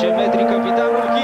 Merge în metri capitanul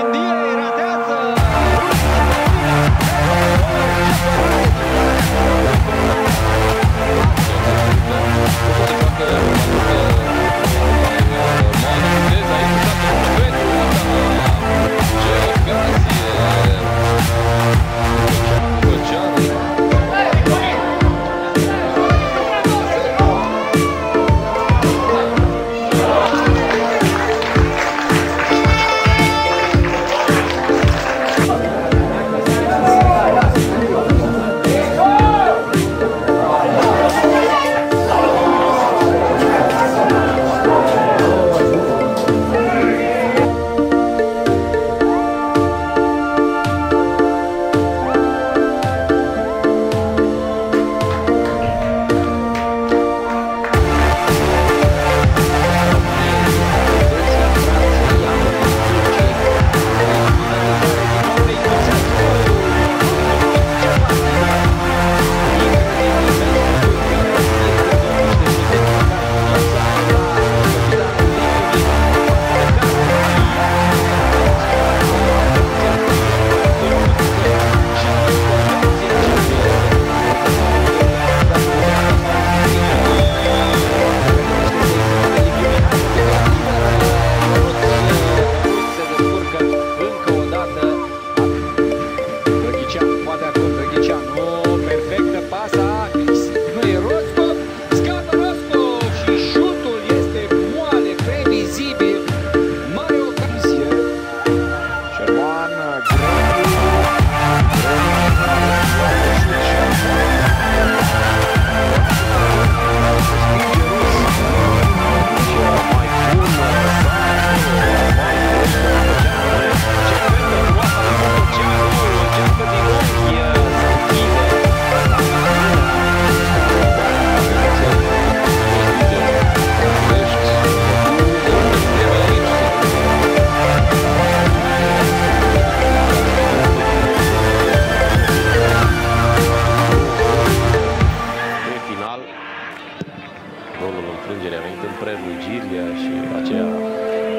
spre Virgilia și aceea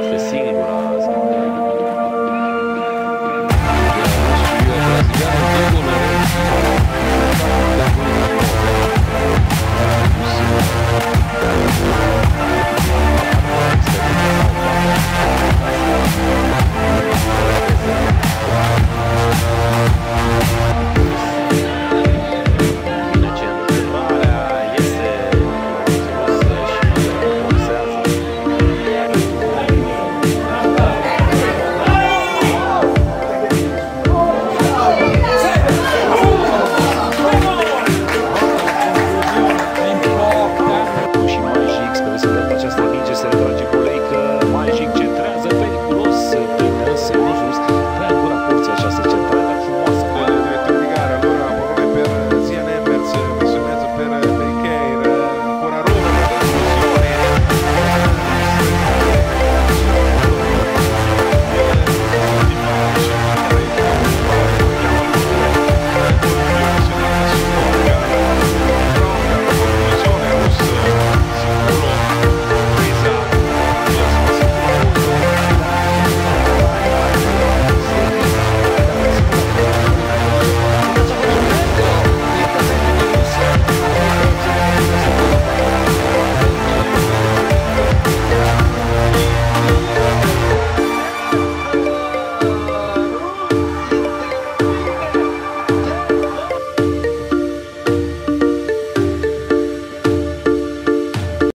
se singura, singura.